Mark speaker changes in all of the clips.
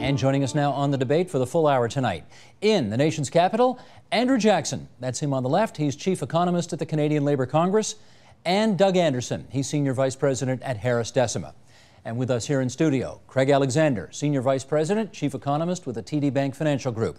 Speaker 1: And joining us now on the debate for the full hour tonight, in the nation's capital, Andrew Jackson. That's him on the left. He's chief economist at the Canadian Labour Congress. And Doug Anderson. He's senior vice president at Harris Decima. And with us here in studio, Craig Alexander, senior vice president, chief economist with the TD Bank Financial Group.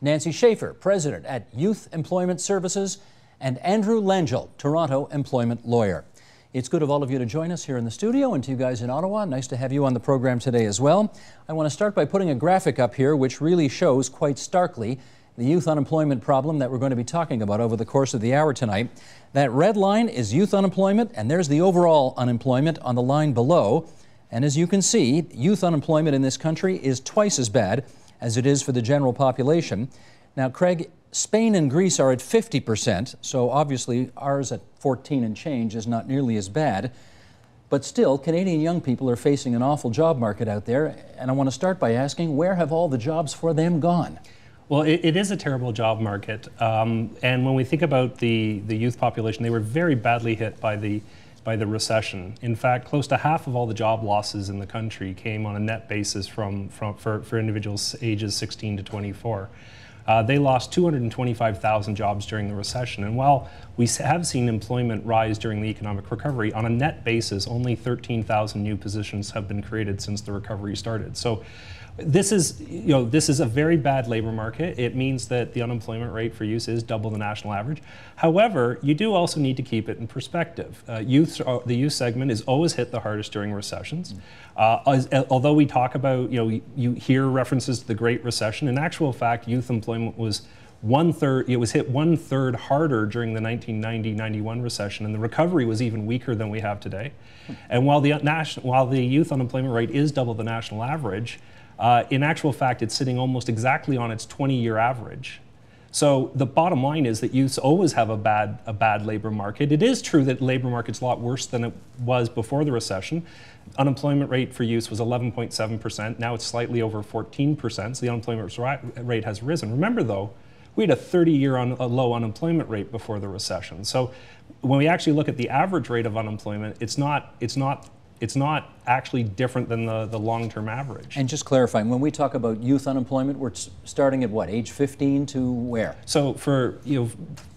Speaker 1: Nancy Schaefer, president at Youth Employment Services. And Andrew Langille, Toronto employment lawyer. It's good of all of you to join us here in the studio and to you guys in Ottawa. Nice to have you on the program today as well. I want to start by putting a graphic up here which really shows quite starkly the youth unemployment problem that we're going to be talking about over the course of the hour tonight. That red line is youth unemployment, and there's the overall unemployment on the line below. And as you can see, youth unemployment in this country is twice as bad as it is for the general population. Now, Craig, Spain and Greece are at 50%, so obviously ours at 14 and change is not nearly as bad. But still, Canadian young people are facing an awful job market out there, and I want to start by asking where have all the jobs for them gone?
Speaker 2: Well, it, it is a terrible job market. Um, and when we think about the, the youth population, they were very badly hit by the, by the recession. In fact, close to half of all the job losses in the country came on a net basis from, from, for, for individuals ages 16 to 24. Uh, they lost 225,000 jobs during the recession. And while we have seen employment rise during the economic recovery, on a net basis, only 13,000 new positions have been created since the recovery started. So this is, you know, this is a very bad labor market. It means that the unemployment rate for youth is double the national average. However, you do also need to keep it in perspective. Uh, youth, uh, the youth segment is always hit the hardest during recessions. Uh, as, although we talk about, you know, you, you hear references to the Great Recession, in actual fact, youth employment was one third, it was hit one third harder during the 1990-91 recession, and the recovery was even weaker than we have today. And while the, national, while the youth unemployment rate is double the national average, uh, in actual fact, it's sitting almost exactly on its 20-year average. So the bottom line is that youths always have a bad, a bad labor market. It is true that labor market's a lot worse than it was before the recession. Unemployment rate for youths was 11.7%. Now it's slightly over 14%, so the unemployment rate has risen. Remember though, we had a 30-year un low unemployment rate before the recession. So when we actually look at the average rate of unemployment, it's not, it's not it's not actually different than the, the long-term average.
Speaker 1: And just clarifying, when we talk about youth unemployment, we're starting at what, age 15 to where?
Speaker 2: So for, you know,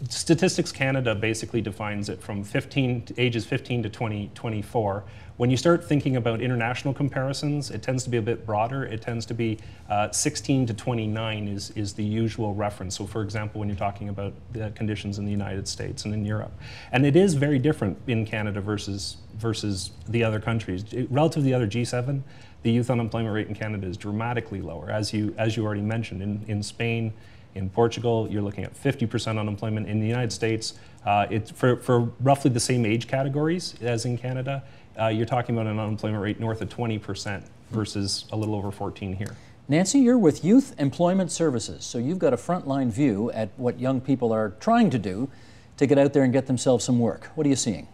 Speaker 2: Statistics Canada basically defines it from 15, ages 15 to 20, 24. When you start thinking about international comparisons, it tends to be a bit broader. It tends to be uh, 16 to 29 is, is the usual reference. So for example, when you're talking about the conditions in the United States and in Europe. And it is very different in Canada versus, versus the other countries. Relative to the other G7, the youth unemployment rate in Canada is dramatically lower. As you, as you already mentioned, in, in Spain, in Portugal, you're looking at 50% unemployment. In the United States, uh, it's for, for roughly the same age categories as in Canada, uh, you're talking about an unemployment rate north of 20% versus a little over 14 here.
Speaker 1: Nancy, you're with Youth Employment Services, so you've got a frontline view at what young people are trying to do to get out there and get themselves some work. What are you seeing?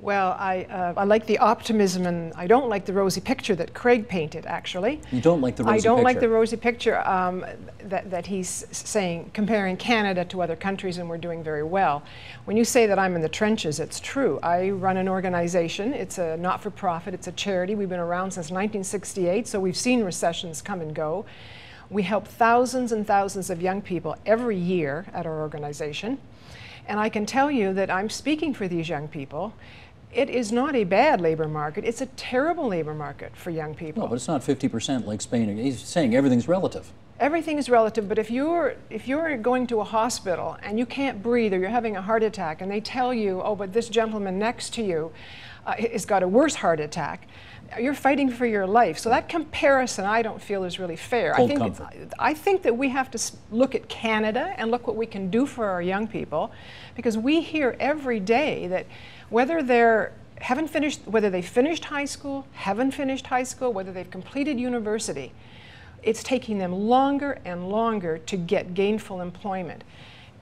Speaker 3: Well, I, uh, I like the optimism and I don't like the rosy picture that Craig painted, actually.
Speaker 1: You don't like the rosy
Speaker 3: picture? I don't
Speaker 1: picture.
Speaker 3: like the rosy picture um, that, that he's saying, comparing Canada to other countries and we're doing very well. When you say that I'm in the trenches, it's true. I run an organization. It's a not-for-profit. It's a charity. We've been around since 1968, so we've seen recessions come and go. We help thousands and thousands of young people every year at our organization. And I can tell you that I'm speaking for these young people it is not a bad labor market. It's a terrible labor market for young people.
Speaker 1: No, but it's not 50% like Spain. He's saying everything's relative.
Speaker 3: Everything is relative, but if you're if you're going to a hospital and you can't breathe or you're having a heart attack and they tell you, "Oh, but this gentleman next to you uh, has got a worse heart attack," you're fighting for your life. So that comparison, I don't feel is really fair.
Speaker 1: Cold
Speaker 3: I think
Speaker 1: comfort.
Speaker 3: I think that we have to look at Canada and look what we can do for our young people, because we hear every day that whether they're haven't finished, whether they finished high school, haven't finished high school, whether they've completed university, it's taking them longer and longer to get gainful employment.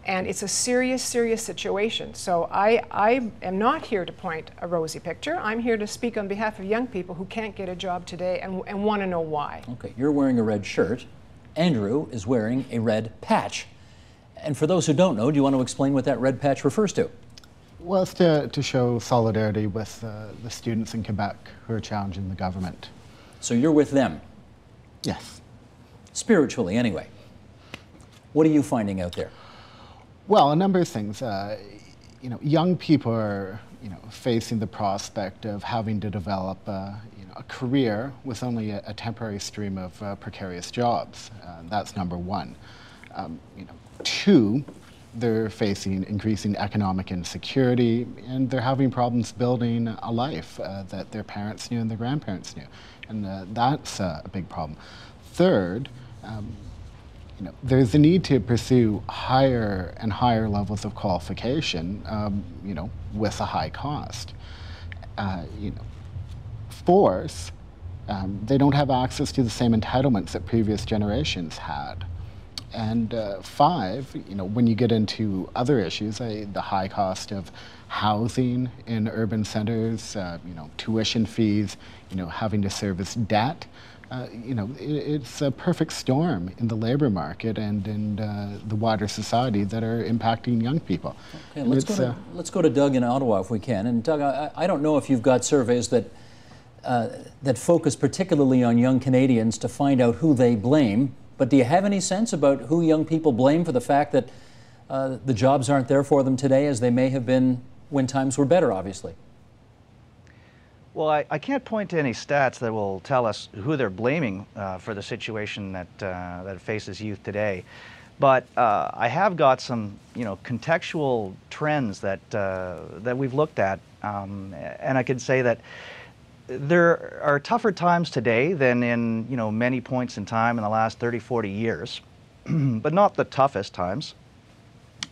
Speaker 3: And it's a serious, serious situation. So I, I am not here to point a rosy picture. I'm here to speak on behalf of young people who can't get a job today and, and want to know why.
Speaker 1: Okay, you're wearing a red shirt. Andrew is wearing a red patch. And for those who don't know, do you want to explain what that red patch refers to?
Speaker 4: Well, it's to, to show solidarity with uh, the students in Quebec who are challenging the government.
Speaker 1: So you're with them?
Speaker 4: Yes.
Speaker 1: spiritually anyway. What are you finding out there?
Speaker 4: Well, a number of things. Uh, you know, young people are you know facing the prospect of having to develop uh, you know, a career with only a, a temporary stream of uh, precarious jobs. Uh, that's number one. Um, you know, two, they're facing increasing economic insecurity and they're having problems building a life uh, that their parents knew and their grandparents knew. And uh, that's a big problem. Third, um, you know, there's a need to pursue higher and higher levels of qualification, um, you know, with a high cost. Uh, you know, fourth, um, they don't have access to the same entitlements that previous generations had. And uh, five, you know, when you get into other issues, uh, the high cost of housing in urban centers, uh, you know, tuition fees, you know, having to service debt, uh, you know, it, it's a perfect storm in the labor market and in uh, the wider society that are impacting young people.
Speaker 1: Okay, let's, go to, uh, let's go to Doug in Ottawa if we can. And Doug, I, I don't know if you've got surveys that that focus particularly on young Canadians to find out who they blame but do you have any sense about who young people blame for the fact that uh, the jobs aren't there for them today as they may have been when times were better, obviously?
Speaker 5: Well, I, I can't point to any stats that will tell us who they're blaming uh, for the situation that, uh, that faces youth today. But uh, I have got some, you know, contextual trends that, uh, that we've looked at. Um, and I can say that there are tougher times today than in you know many points in time in the last 30 40 years but not the toughest times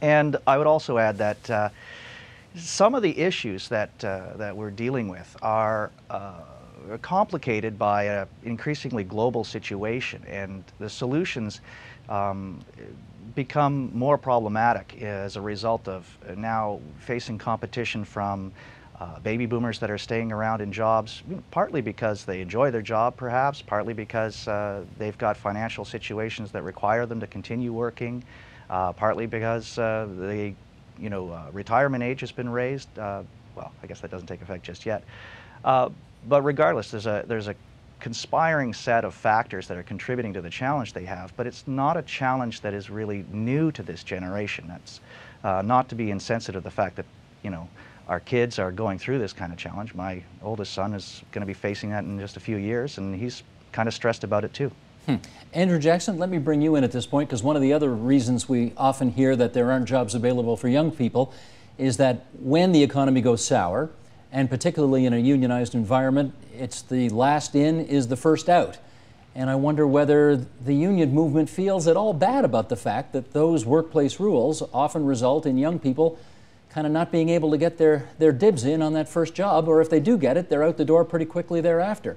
Speaker 5: and i would also add that uh, some of the issues that uh, that we're dealing with are uh, complicated by an increasingly global situation and the solutions um, become more problematic as a result of now facing competition from uh, baby boomers that are staying around in jobs, partly because they enjoy their job perhaps, partly because uh, they've got financial situations that require them to continue working, uh, partly because uh, the you know, uh, retirement age has been raised. Uh, well, I guess that doesn't take effect just yet. but regardless, there's a, there's a conspiring set of factors that are contributing to the challenge they have, but it's not a challenge that is really new to this generation. That's not to be insensitive to the fact that, you know, our kids are going through this kind of challenge. My oldest son is going to be facing that in just a few years, and he's kind of stressed about it too.
Speaker 1: Hmm. Andrew Jackson, let me bring you in at this point because one of the other reasons we often hear that there aren't jobs available for young people is that when the economy goes sour, and particularly in a unionized environment, it's the last in is the first out. And I wonder whether the union movement feels at all bad about the fact that those workplace rules often result in young people kind of not being able to get their, their dibs in on that first job, or if they do get it, they're out the door pretty quickly thereafter.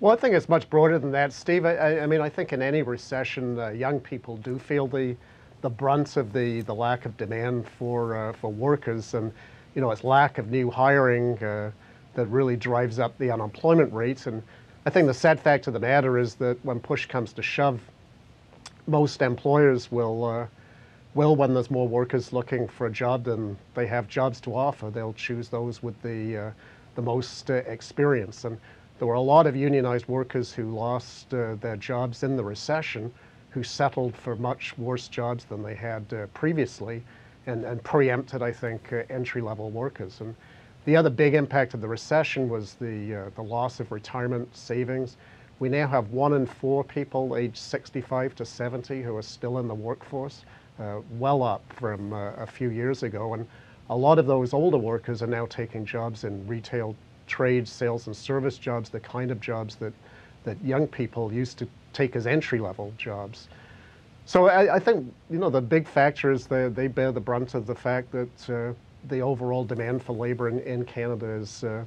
Speaker 6: Well, I think it's much broader than that, Steve. I, I mean, I think in any recession, uh, young people do feel the the brunt of the, the lack of demand for uh, for workers, and you know, it's lack of new hiring uh, that really drives up the unemployment rates. And I think the sad fact of the matter is that when push comes to shove, most employers will uh, will, when there's more workers looking for a job than they have jobs to offer, they'll choose those with the, uh, the most uh, experience. And there were a lot of unionized workers who lost uh, their jobs in the recession, who settled for much worse jobs than they had uh, previously, and, and preempted, I think, uh, entry-level workers. And the other big impact of the recession was the, uh, the loss of retirement savings. We now have one in four people aged 65 to 70 who are still in the workforce. Uh, well up from uh, a few years ago. And a lot of those older workers are now taking jobs in retail trade, sales and service jobs, the kind of jobs that, that young people used to take as entry-level jobs. So I, I, think, you know, the big factor is that they bear the brunt of the fact that uh, the overall demand for labor in, in Canada is, uh,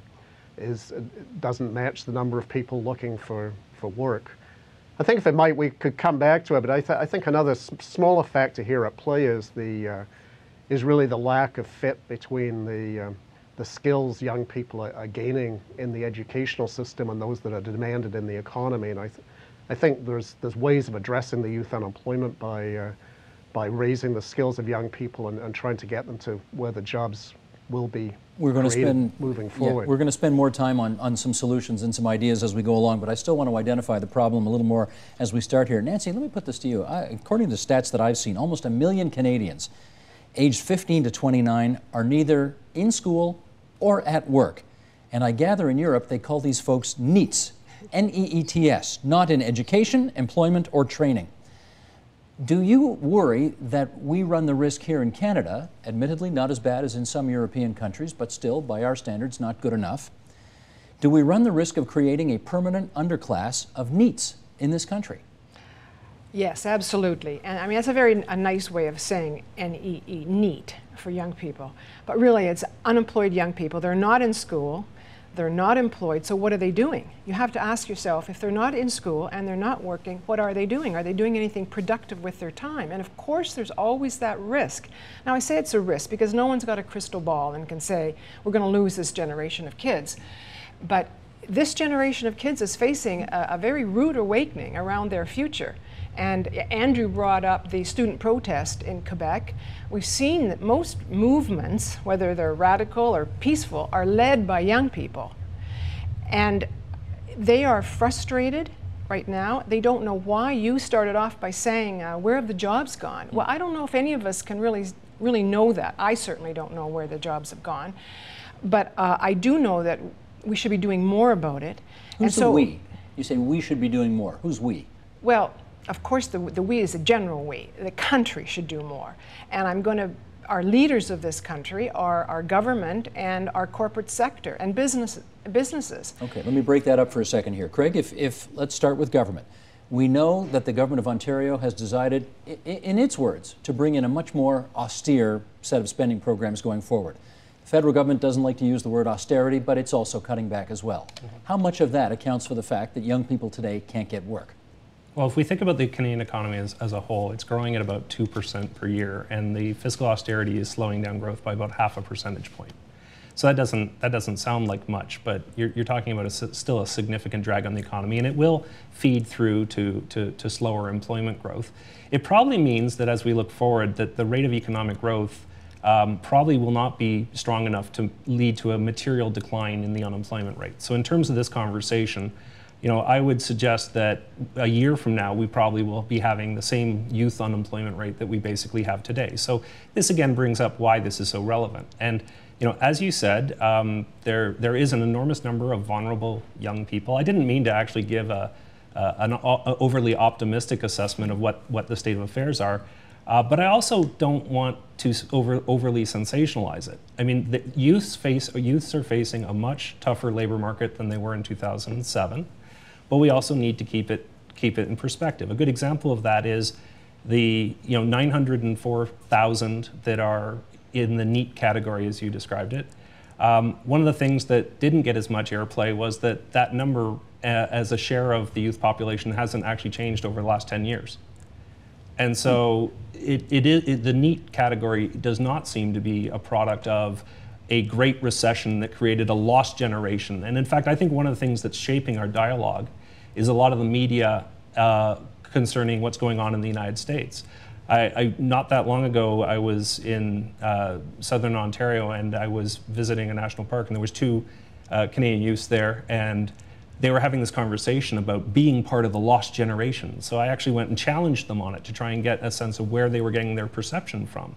Speaker 6: is, uh, doesn't match the number of people looking for, for work. I think if it might, we could come back to it, but I, th I think another smaller factor here at play is the uh, is really the lack of fit between the um, the skills young people are, are, gaining in the educational system and those that are demanded in the economy. And I, th I think there's there's ways of addressing the youth unemployment by uh, by raising the skills of young people and, and trying to get them to where the jobs will be
Speaker 1: we're going to spend
Speaker 6: moving forward.
Speaker 1: Yeah, we're going to spend more time on, on some solutions and some ideas as we go along, but I still want to identify the problem a little more as we start here. Nancy, let me put this to you. I, according to the stats that I've seen, almost a million Canadians aged 15 to 29 are neither in school or at work. And I gather in Europe they call these folks NEETs, N E E T S, not in education, employment, or training. Do you worry that we run the risk here in Canada, admittedly not as bad as in some European countries, but still, by our standards, not good enough? Do we run the risk of creating a permanent underclass of NEETs in this country?
Speaker 3: Yes, absolutely. And I mean, that's a very a nice way of saying N-E-E, NEET, for young people. But really, it's unemployed young people. They're not in school. They're not employed, so what are they doing? You have to ask yourself if they're not in school and they're not working, what are they doing? Are they doing anything productive with their time? And of course, there's always that risk. Now, I say it's a risk because no one's got a crystal ball and can say, we're going to lose this generation of kids. But this generation of kids is facing a, a very rude awakening around their future. And Andrew brought up the student protest in Quebec. We've seen that most movements, whether they're radical or peaceful, are led by young people. And they are frustrated right now. They don't know why. You started off by saying, uh, where have the jobs gone? Well, I don't know if any of us can really, really know that. I certainly don't know where the jobs have gone. But uh, I do know that we should be doing more about it.
Speaker 1: Who's and so, we? You say we should be doing more. Who's we?
Speaker 3: Well, of course, the, the we is a general we. The country should do more. And I'm going to, our leaders of this country are our government and our corporate sector and business, businesses.
Speaker 1: Okay, let me break that up for a second here. Craig, if, if let's start with government. We know that the government of Ontario has decided, in its words, to bring in a much more austere set of spending programs going forward. The federal government doesn't like to use the word austerity, but it's also cutting back as well. Mm -hmm. How much of that accounts for the fact that young people today can't get work?
Speaker 2: Well, if we think about the Canadian economy as, as a whole, it's growing at about 2% per year, and the fiscal austerity is slowing down growth by about half a percentage point. So that doesn't, that doesn't sound like much, but you're, you're talking about a, still a significant drag on the economy, and it will feed through to, to, to slower employment growth. It probably means that as we look forward, that the rate of economic growth um, probably will not be strong enough to lead to a material decline in the unemployment rate. So in terms of this conversation, you know, I would suggest that a year from now, we probably will be having the same youth unemployment rate that we basically have today. So this again brings up why this is so relevant. And you know, as you said, um, there there is an enormous number of vulnerable young people. I didn't mean to actually give a, an overly optimistic assessment of what what the state of affairs are. Uh, but I also don't want to over, overly sensationalize it. I mean, the youths face youths are facing a much tougher labor market than they were in 2007 but we also need to keep it keep it in perspective. A good example of that is the you know 904,000 that are in the NEET category as you described it. Um, one of the things that didn't get as much airplay was that that number uh, as a share of the youth population hasn't actually changed over the last 10 years. And so it, it is, it, the NEET category does not seem to be a product of a great recession that created a lost generation. And in fact, I think one of the things that's shaping our dialogue is a lot of the media uh, concerning what's going on in the United States. I, I, not that long ago, I was in uh, southern Ontario and I was visiting a national park, and there was two uh, Canadian youths there, and they were having this conversation about being part of the lost generation. So I actually went and challenged them on it to try and get a sense of where they were getting their perception from.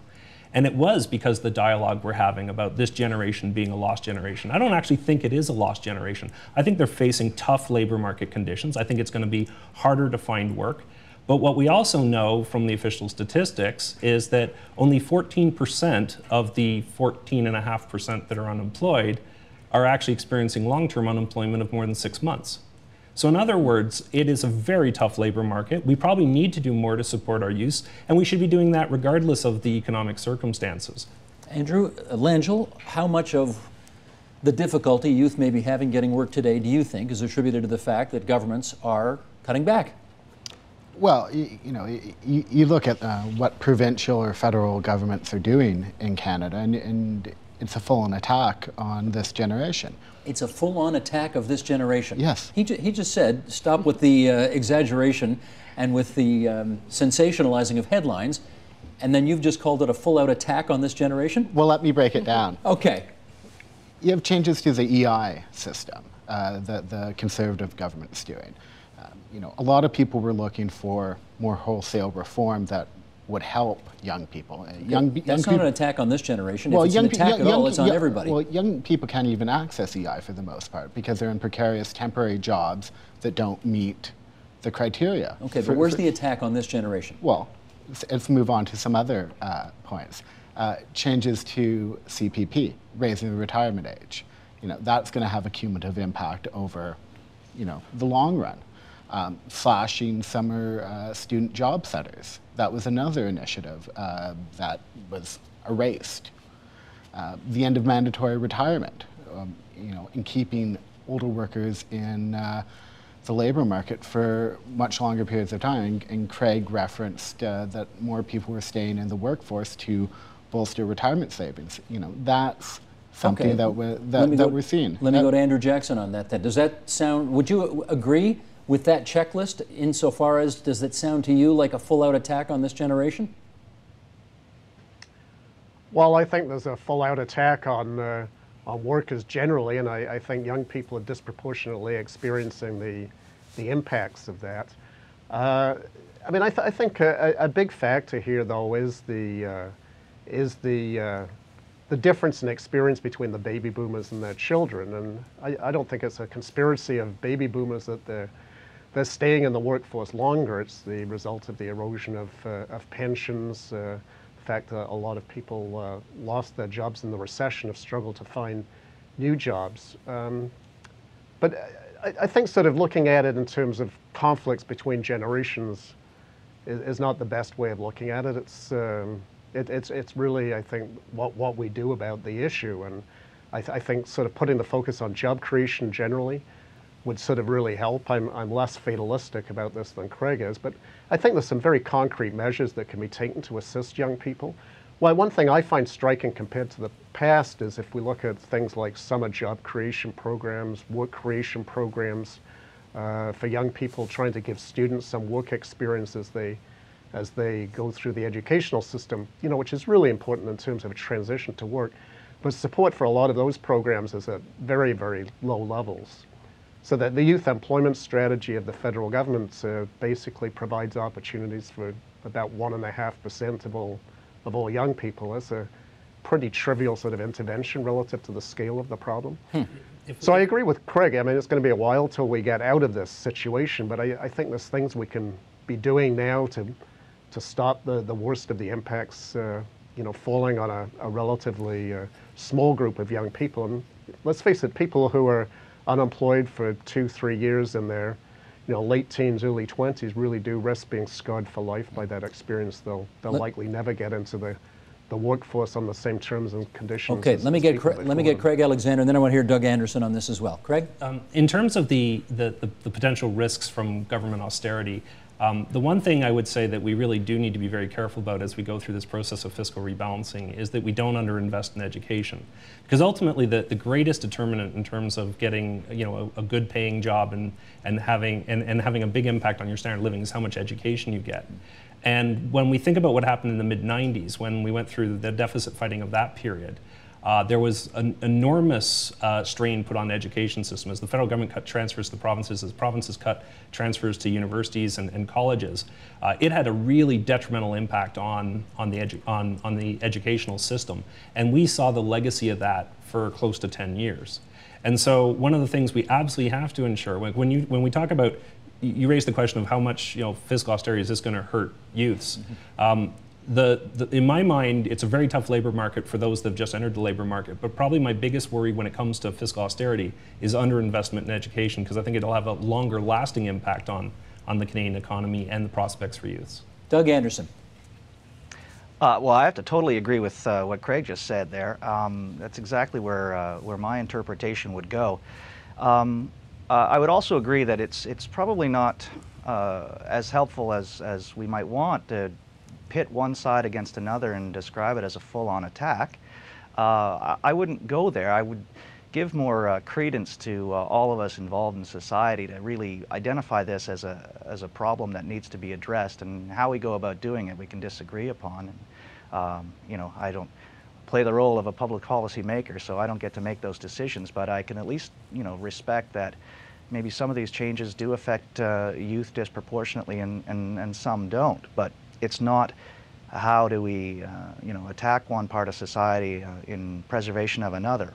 Speaker 2: And it was because the dialogue we're having about this generation being a lost generation. I don't actually think it is a lost generation. I think they're facing tough labor market conditions. I think it's going to be harder to find work. But what we also know from the official statistics is that only 14% of the 14.5% that are unemployed are actually experiencing long term unemployment of more than six months. So, in other words, it is a very tough labor market. We probably need to do more to support our youth, and we should be doing that regardless of the economic circumstances.
Speaker 1: Andrew, uh, Langille, how much of the difficulty youth may be having getting work today do you think is attributed to the fact that governments are cutting back?
Speaker 4: Well, you, you know, you, you, look at uh, what provincial or federal governments are doing in Canada, and, and it's a full-on attack on this generation.
Speaker 1: It's a full-on attack of this generation.
Speaker 4: Yes.
Speaker 1: He, ju he just said, stop with the uh, exaggeration and with the um, sensationalizing of headlines. and then you've just called it a full out attack on this generation?
Speaker 4: Well, let me break it down.
Speaker 1: Okay.
Speaker 4: You have changes to the EI system uh, that the conservative government is doing. Um, you know, a lot of people were looking for more wholesale reform that would help young people. Uh, young,
Speaker 1: That's
Speaker 4: young
Speaker 1: not an attack on this generation.
Speaker 4: well,
Speaker 1: if it's
Speaker 4: young,
Speaker 1: an attack
Speaker 4: young,
Speaker 1: at all, it's on everybody.
Speaker 4: Well, young people can't even access EI for the most part because they're in precarious temporary jobs that don't meet the criteria.
Speaker 1: okay,
Speaker 4: for-
Speaker 1: but where's
Speaker 4: for-
Speaker 1: the attack on this generation?
Speaker 4: well, let's, let's move on to some other uh, points. Uh, changes to CPP, raising the retirement age. You know, that's going to have a cumulative impact over, you know, the long run. Um, slashing summer uh, student job centers. That was another initiative uh, that was erased. Uh, the end of mandatory retirement, um, you know, in keeping older workers in uh, the labor market for much longer periods of time. And, Craig referenced uh, that more people were staying in the workforce to bolster retirement savings. You know, that's something
Speaker 1: Okay.
Speaker 4: that, we're, that, that
Speaker 1: go-
Speaker 4: we're seeing.
Speaker 1: Let me go to Andrew Jackson on that then. Does that sound, would you agree with that checklist insofar as, does it sound to you like a full out attack on this generation?
Speaker 6: Well, I think there's a full-out attack on uh, on workers generally, and I, I think young people are disproportionately experiencing the the impacts of that. Uh, I mean, I, th- I think a, a a big factor here, though, is the uh, is the uh, the difference in experience between the baby boomers and their children, and I, I don't think it's a conspiracy of baby boomers that they're they're staying in the workforce longer. It's the result of the erosion of, uh, of pensions. Uh, the fact that a lot of people uh, lost their jobs in the recession, have struggled to find new jobs. Um, but I, I think sort of looking at it in terms of conflicts between generations is, is not the best way of looking at it. It's, um, it, it's, it's really, I think, what, what we do about the issue. And I, th- I think sort of putting the focus on job creation generally would sort of really help. I'm, I'm less fatalistic about this than Craig is, but I think there's some very concrete measures that can be taken to assist young people. Well, one thing I find striking compared to the past is if we look at things like summer job creation programs, work creation programs uh, for young people, trying to give students some work experience as they, as they go through the educational system, you know, which is really important in terms of a transition to work. But support for a lot of those programs is at very, very low levels. So that the youth employment strategy of the federal government uh, basically provides opportunities for about one and a half percent of all of all young people. That's a pretty trivial sort of intervention relative to the scale of the problem. So I agree with Craig. I mean, it's going to be a while till we get out of this situation, but I, I think there's things we can be doing now to to stop the, the worst of the impacts, uh, you know, falling on a, a relatively uh, small group of young people. And let's face it, people who are unemployed for two, three years in their, you know, late teens, early 20s really do risk being scarred for life by that experience. They'll, they'll
Speaker 1: Let-
Speaker 6: likely never get into the, the workforce on the same terms and conditions.
Speaker 1: Okay,
Speaker 6: as-
Speaker 1: let me get Cra- let me get. Craig Alexander, and then I want to hear Doug Anderson on this as well. Craig,
Speaker 2: Um, in terms of the, the, the, the potential risks from government austerity, um, the one thing I would say that we really do need to be very careful about as we go through this process of fiscal rebalancing is that we don't underinvest in education. Because ultimately, the, the greatest determinant in terms of getting you know, a, a good paying job and, and, having, and, and having a big impact on your standard of living is how much education you get. And when we think about what happened in the mid 90s, when we went through the deficit fighting of that period, uh, there was an enormous uh, strain put on the education system as the federal government cut transfers to the provinces, as provinces cut transfers to universities and, and colleges. Uh, it had a really detrimental impact on, on, the on, on the educational system. And we saw the legacy of that for close to 10 years. And so one of the things we absolutely have to ensure, when, when, you, when we talk about, you raised the question of how much you know, fiscal austerity is this going to hurt youths. Um, the, the, in my mind, it's a very tough labor market for those that have just entered the labor market. But probably my biggest worry when it comes to fiscal austerity is underinvestment in education because I think it'll have a longer lasting impact on, on the Canadian economy and the prospects for youths.
Speaker 1: Doug Anderson.
Speaker 5: Uh, well, I have to totally agree with uh, what Craig just said there. Um, that's exactly where, uh, where my interpretation would go. Um, uh, I would also agree that it's, it's probably not uh, as helpful as, as we might want to pit one side against another and describe it as a full on attack. Uh, I, I wouldn't go there. I would give more uh, credence to uh, all of us involved in society to really identify this as a, as a problem that needs to be addressed and how we go about doing it we can disagree upon. And, um, you know, I don't play the role of a public policy maker, so I don't get to make those decisions, but I can at least, you know, respect that maybe some of these changes do affect uh, youth disproportionately and, and, and some don't, but it's not how do we, uh, you know, attack one part of society uh, in preservation of another.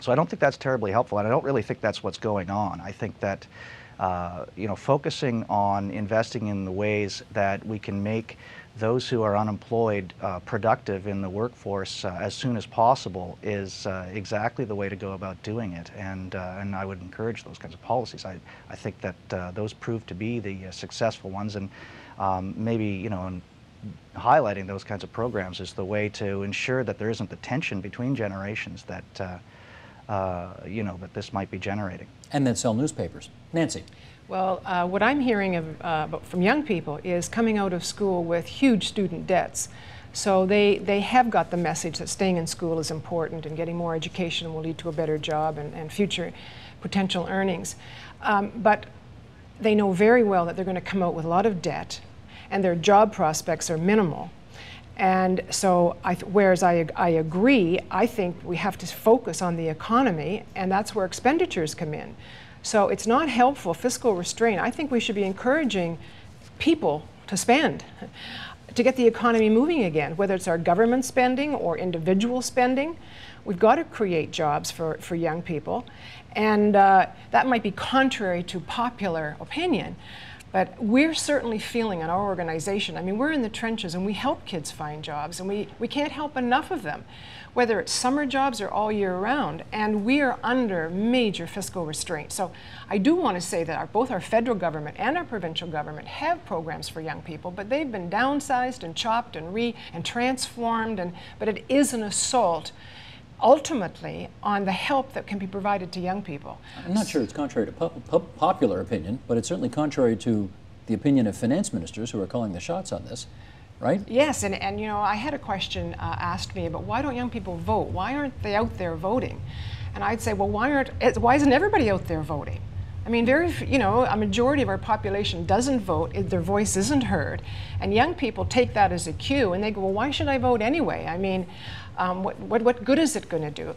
Speaker 5: So I don't think that's terribly helpful, and I don't really think that's what's going on. I think that, uh, you know, focusing on investing in the ways that we can make those who are unemployed uh, productive in the workforce uh, as soon as possible is uh, exactly the way to go about doing it. And, uh, and I would encourage those kinds of policies. I, I think that uh, those prove to be the uh, successful ones. And um, maybe, you know, highlighting those kinds of programs is the way to ensure that there isn't the tension between generations that, you know, that this might be generating.
Speaker 1: And then sell newspapers. Nancy.
Speaker 3: Well, uh, what I'm hearing of, uh, from young people is coming out of school with huge student debts. So they, they have got the message that staying in school is important and getting more education will lead to a better job and, and future potential earnings. Um, but they know very well that they're going to come out with a lot of debt and their job prospects are minimal. And so, I whereas I, I agree, I think we have to focus on the economy, and that's where expenditures come in. So it's not helpful fiscal restraint. I think we should be encouraging people to spend to get the economy moving again, whether it's our government spending or individual spending. We've got to create jobs for, for young people. And uh, that might be contrary to popular opinion. But we're certainly feeling in our organization, I mean, we're in the trenches and we help kids find jobs, and we, we can't help enough of them whether it's summer jobs or all year round, and we are under major fiscal restraint. So I do want to say that our, both our federal government and our provincial government have programs for young people, but they've been downsized and chopped and re and transformed, and but it is an assault ultimately on the help that can be provided to young people.
Speaker 1: I'm not sure it's contrary to popular opinion, but it's certainly contrary to the opinion of finance ministers who are calling the shots on this right?
Speaker 3: Yes, and, and you know, I had a question uh, asked me about why don't young people vote? Why aren't they out there voting? And I'd say, well, why aren't why isn't everybody out there voting? I mean, very, you know, a majority of our population doesn't vote, their voice isn't heard. And young people take that as a cue and they go, well, why should I vote anyway? I mean, um, what, what, what good is it going to do?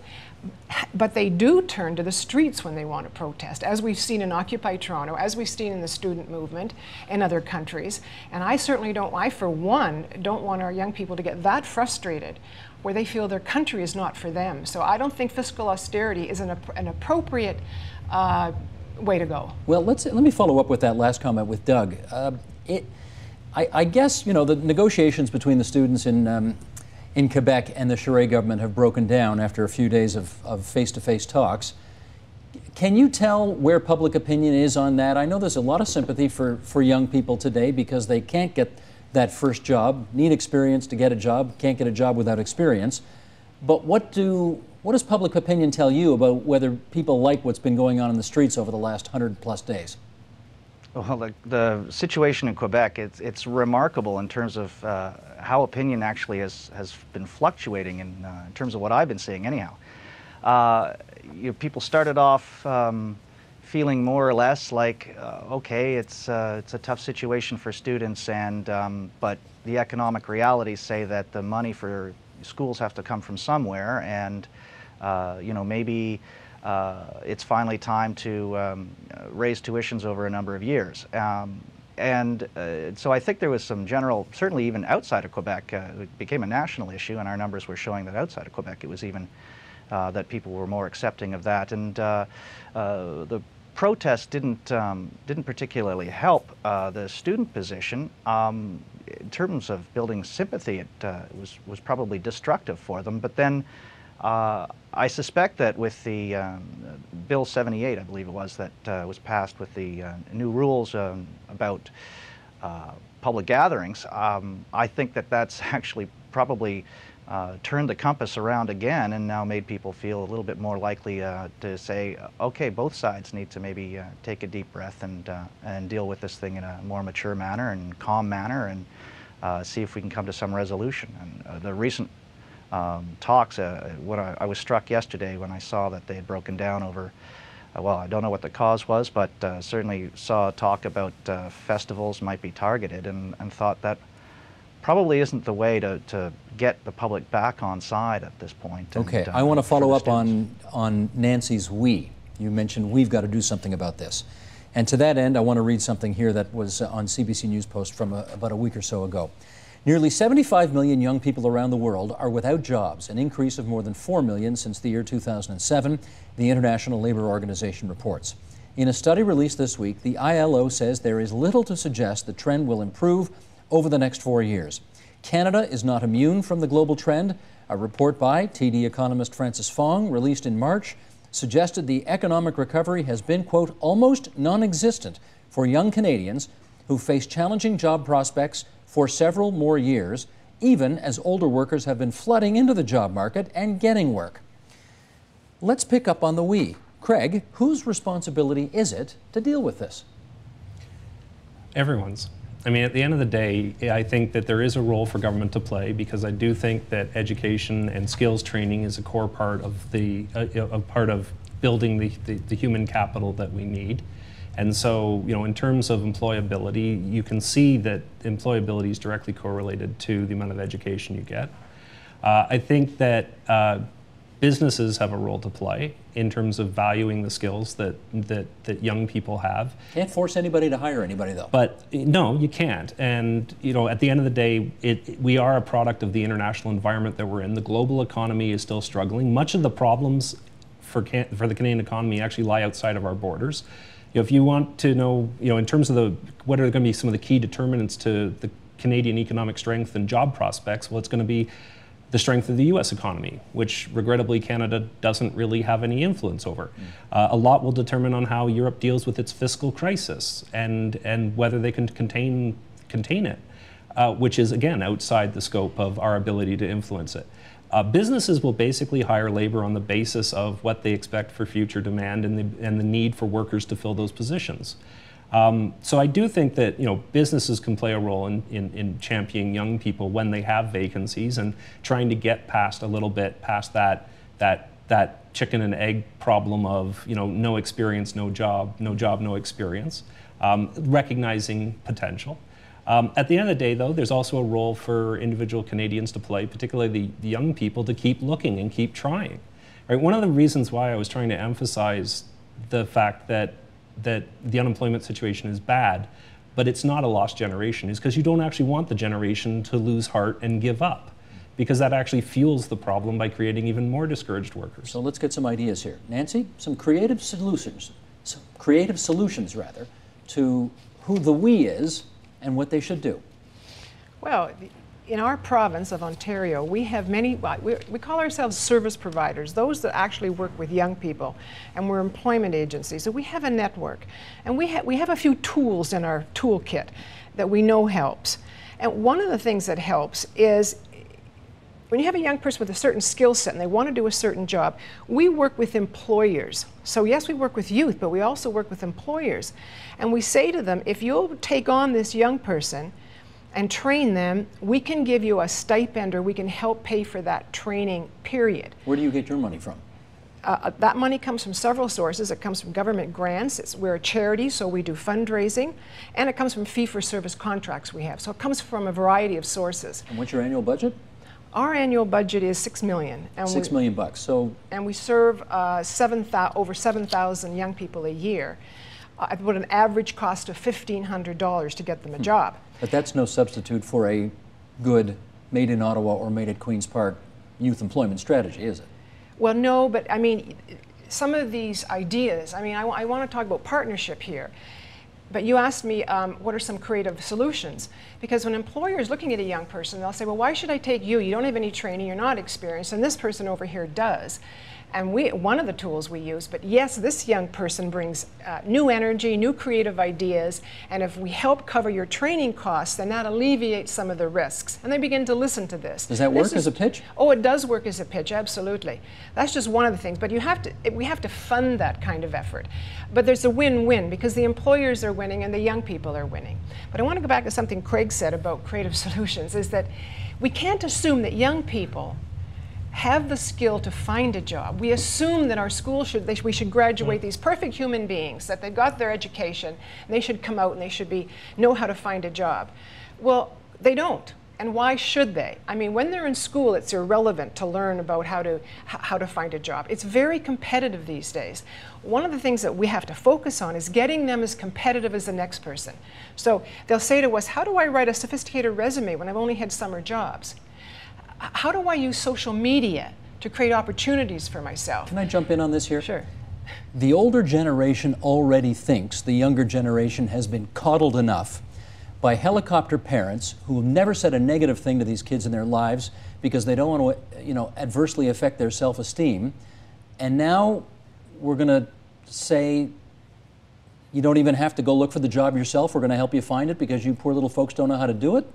Speaker 3: But they do turn to the streets when they want to protest, as we've seen in Occupy Toronto, as we've seen in the student movement in other countries. And I certainly don't, I for one, don't want our young people to get that frustrated where they feel their country is not for them. So I don't think fiscal austerity is an, an appropriate uh, way to go.
Speaker 1: Well, let's let me follow up with that last comment with Doug. Uh, it, I, I, guess you know the negotiations between the students in um, in Quebec and the Charest government have broken down after a few days of, of face-to-face talks. Can you tell where public opinion is on that? I know there's a lot of sympathy for, for young people today because they can't get that first job, need experience to get a job, can't get a job without experience. But what do what does public opinion tell you about whether people like what's been going on in the streets over the last 100 plus days?
Speaker 5: Well, the, the situation in Quebec, it's, it's remarkable in terms of uh, how opinion actually has, has been fluctuating in, uh, in terms of what I've been seeing anyhow. Uh, you know, people started off um, feeling more or less like, uh, okay, it's, uh, it's a tough situation for students, and, um, but the economic realities say that the money for schools have to come from somewhere, and uh, you know, maybe it's finally time to um, raise tuitions over a number of years. Um, and uh, so I think there was some general, certainly even outside of Quebec, uh, it became a national issue, and our numbers were showing that outside of Quebec it was even uh, that people were more accepting of that. And uh, uh, the protest didn't um, didn't particularly help uh, the student position. Um, in terms of building sympathy, it was was probably destructive for them. But then. I suspect that with the um, Bill 78, I believe it was, that uh, was passed with the uh, new rules um, about uh, public gatherings, um, I think that that's actually probably uh, turned the compass around again and now made people feel a little bit more likely uh, to say, okay, both sides need to maybe uh, take a deep breath and, and deal with this thing in a more mature manner and calm manner and see if we can come to some resolution. And the recent um, talks. Uh, what I, I, was struck yesterday when I saw that they had broken down over, uh, well, I don't know what the cause was, but uh, certainly saw talk about uh, festivals might be targeted and, and thought that probably isn't the way to, to get the public back on side at this point.
Speaker 1: Okay, and, I want to follow up on, on Nancy's we. You mentioned we've got to do something about this. And to that end, I want to read something here that was on CBC News Post from a, about a week or so ago. Nearly 75 million young people around the world are without jobs, an increase of more than 4 million since the year 2007, the International Labor Organization reports. In a study released this week, the ILO says there is little to suggest the trend will improve over the next four years. Canada is not immune from the global trend. A report by TD economist Francis Fong, released in March, suggested the economic recovery has been, quote, almost non existent for young Canadians who face challenging job prospects for several more years, even as older workers have been flooding into the job market and getting work. Let's pick up on the we. Craig, whose responsibility is it to deal with this?
Speaker 2: Everyone's. I mean, at the end of the day, I think that there is a role for government to play because I do think that education and skills training is a core part of the uh, a part of building the, the, the human capital that we need. And so, you know, in terms of employability, you can see that employability is directly correlated to the amount of education you get. Uh, I think that uh, businesses have a role to play in terms of valuing the skills that, that, that young people have.
Speaker 1: Can't force anybody to hire anybody, though.
Speaker 2: But no, you can't. And you know, at the end of the day, it, we are a product of the international environment that we're in. The global economy is still struggling. Much of the problems for, can, for the Canadian economy actually lie outside of our borders. You know, if you want to know, you know, in terms of the what are going to be some of the key determinants to the Canadian economic strength and job prospects, well, it's going to be the strength of the U.S. economy, which regrettably Canada doesn't really have any influence over. Mm. Uh, a lot will determine on how Europe deals with its fiscal crisis and and whether they can contain contain it, uh, which is again outside the scope of our ability to influence it. Uh, businesses will basically hire labor on the basis of what they expect for future demand and the, and the need for workers to fill those positions. Um, so I do think that you know businesses can play a role in, in, in, championing young people when they have vacancies and trying to get past a little bit past that that that chicken and egg problem of you know no experience, no job, no job, no experience, um, recognizing potential. Um, at the end of the day, though, there's also a role for individual Canadians to play, particularly the, the young people, to keep looking and keep trying. Right? One of the reasons why I was trying to emphasize the fact that that the unemployment situation is bad, but it's not a lost generation, is because you don't actually want the generation to lose heart and give up, because that actually fuels the problem by creating even more discouraged workers.
Speaker 1: So let's get some ideas here, Nancy. Some creative solutions, some creative solutions rather, to who the we is and what they should do?
Speaker 3: Well, in our province of Ontario, we have many, uh, we, we, call ourselves service providers, those that actually work with young people, and we're employment agencies. So we have a network, and we, ha we have a few tools in our toolkit that we know helps. And one of the things that helps is when you have a young person with a certain skill set and they want to do a certain job, we work with employers. So, yes, we work with youth, but we also work with employers. And we say to them, if you'll take on this young person and train them, we can give you a stipend or we can help pay for that training period.
Speaker 1: Where do you get your money from?
Speaker 3: Uh, uh that money comes from several sources. It comes from government grants. It's, we're a charity, so we do fundraising. And it comes from fee for service contracts we have. So it comes from a variety of sources.
Speaker 1: And what's your annual budget?
Speaker 3: Our annual budget is six million.
Speaker 1: And six we, million bucks. So.
Speaker 3: And we serve uh, seven over seven thousand young people a year, uh, at what an average cost of fifteen hundred dollars to get them a hmm. job.
Speaker 1: But that's no substitute for a good made in Ottawa or made at Queens Park youth employment strategy, is it?
Speaker 3: Well, no, but I mean, some of these ideas. I mean, I, I want to talk about partnership here. But you asked me um, what are some creative solutions? Because when employers looking at a young person, they'll say, well, why should I take you? You don't have any training, you're not experienced, and this person over here does and we, one of the tools we use. But yes, this young person brings uh, new energy, new creative ideas, and if we help cover your training costs, then that alleviates some of the risks. And they begin to listen to this.
Speaker 1: Does that
Speaker 3: this
Speaker 1: work
Speaker 3: is,
Speaker 1: as a pitch?
Speaker 3: Oh, it does work as a pitch, absolutely. That's just one of the things. But you have to, we have to fund that kind of effort. But there's a win-win because the employers are winning and the young people are winning. But I want to go back to something Craig said about creative solutions, is that we can't assume that young people have the skill to find a job. We assume that our school should, they, we should graduate mm. these perfect human beings, that they've got their education, and they should come out and they should be, know how to find a job. Well, they don't. And why should they? I mean, when they're in school, it's irrelevant to learn about how to, how to find a job. It's very competitive these days. One of the things that we have to focus on is getting them as competitive as the next person. So they'll say to us, How do I write a sophisticated resume when I've only had summer jobs? How do I use social media to create opportunities for myself?
Speaker 1: Can I jump in on this here?
Speaker 3: Sure.
Speaker 1: The older generation already thinks the younger generation has been coddled enough by helicopter parents who have never said a negative thing to these kids in their lives because they don't want to, you know, adversely affect their self-esteem. And now we're going to say you don't even have to go look for the job yourself. We're going to help you find it because you poor little folks don't know how to do it.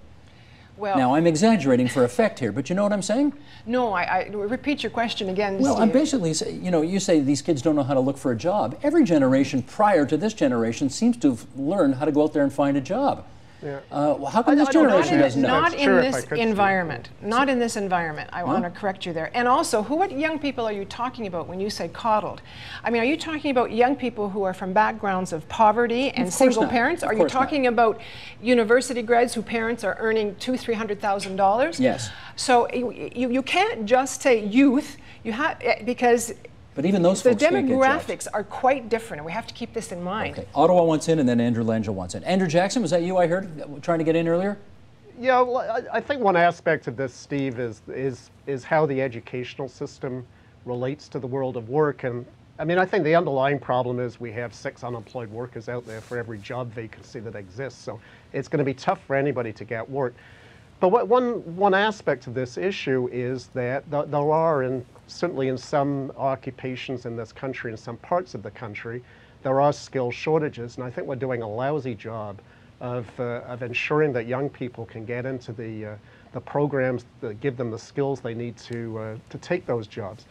Speaker 3: Well,
Speaker 1: now I'm exaggerating for effect here, but you know what I'm saying?
Speaker 3: No, I, I repeat your question again.
Speaker 1: Well. I'm basically, say- you know, you say these kids don't know how to look for a job. Every generation prior to this generation seems to have learned how to go out there and find a job.
Speaker 6: Yeah.
Speaker 1: Uh, well, how come
Speaker 6: I-
Speaker 1: this
Speaker 6: I don't
Speaker 1: generation
Speaker 3: in,
Speaker 1: doesn't know?
Speaker 3: not in
Speaker 6: true
Speaker 3: this
Speaker 6: could see.
Speaker 3: environment. Not in this environment. I want to correct you there. And also, who, what young people are you talking about when you say coddled? I mean, are you talking about young people who are from backgrounds of poverty and
Speaker 1: course
Speaker 3: single
Speaker 1: not.
Speaker 3: parents?
Speaker 1: Of
Speaker 3: Are you
Speaker 1: course not.
Speaker 3: talking about university grads whose parents are earning two, three hundred thousand dollars?
Speaker 1: Yes.
Speaker 3: So you, you, you can't just say youth. You have because
Speaker 1: But even those
Speaker 3: the
Speaker 1: folks can't get jobs.
Speaker 3: demographics are quite different, and we have to keep this in mind.
Speaker 1: Okay. Ottawa wants in, and then Andrew Langille wants in. Andrew Jackson, was that you I heard uh, trying to get in earlier?
Speaker 6: Yeah, well, I, I think one aspect of this, Steve, is is is how the educational system relates to the world of work. And I mean, I think the underlying problem is we have six unemployed workers out there for every job vacancy that exists. So it's going to be tough for anybody to get work. But what, one one aspect of this issue is that th- there are, in, certainly in some occupations in this country, in some parts of the country, there are skill shortages, and I think we're doing a lousy job of, uh, of ensuring that young people can get into the, uh, the programs that give them the skills they need to, uh, to take those jobs.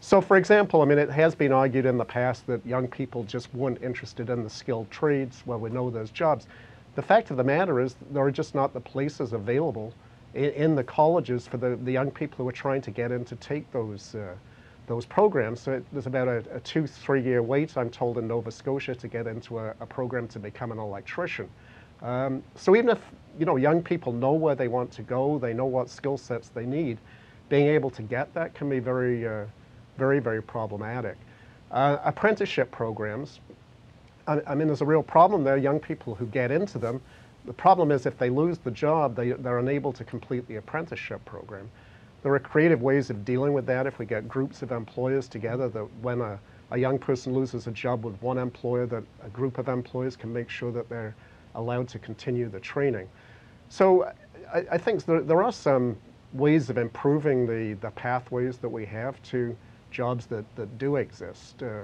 Speaker 6: So, for example, I mean, it has been argued in the past that young people just weren't interested in the skilled trades. Well, we know there's jobs. The fact of the matter is, there are just not the places available in, in the colleges for the, the young people who are trying to get in to take those, uh, those programs. So, it, there's about a, a two, three year wait, I'm told, in Nova Scotia to get into a, a program to become an electrician. Um, so, even if you know, young people know where they want to go, they know what skill sets they need, being able to get that can be very, uh, very, very problematic. Uh, apprenticeship programs, I, I mean, there's a real problem there. Young people who get into them, the problem is if they lose the job, they, they're unable to complete the apprenticeship program. There are creative ways of dealing with that if we get groups of employers together that when a, a young person loses a job with one employer, that a group of employers can make sure that they're allowed to continue the training. So I, I think there, there are some ways of improving the, the pathways that we have to jobs that, that do exist, uh,